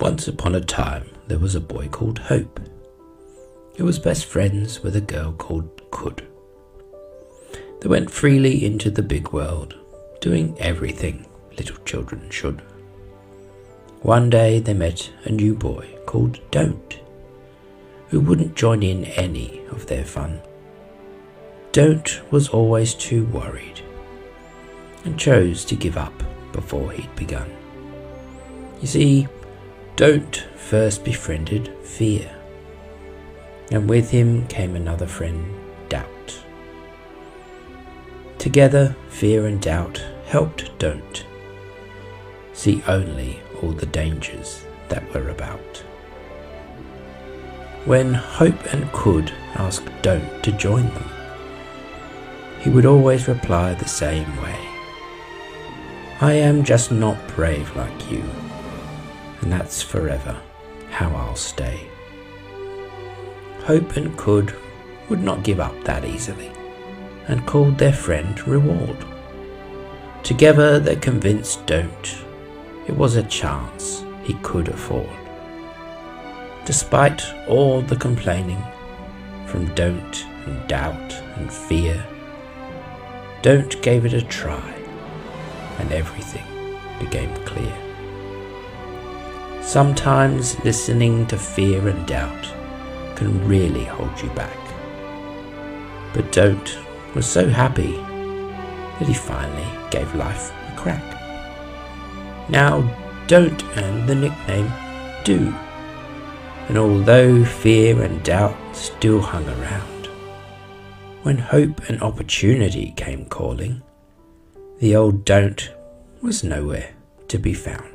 Once upon a time, there was a boy called Hope, who was best friends with a girl called Could. They went freely into the big world, doing everything little children should. One day they met a new boy called Don't, who wouldn't join in any of their fun. Don't was always too worried and chose to give up before he'd begun. You see, don't first befriended fear, and with him came another friend, doubt. Together, fear and doubt helped Don't see only all the dangers that were about. When Hope and Could asked Don't to join them, he would always reply the same way I am just not brave like you and that's forever how I'll stay. Hope and Could would not give up that easily, and called their friend Reward. Together they convinced Don't it was a chance he could afford. Despite all the complaining from Don't and Doubt and Fear, Don't gave it a try, and everything became clear. Sometimes listening to fear and doubt can really hold you back. But Don't was so happy that he finally gave life a crack. Now, Don't earned the nickname Do, and although fear and doubt still hung around, when hope and opportunity came calling, the old Don't was nowhere to be found.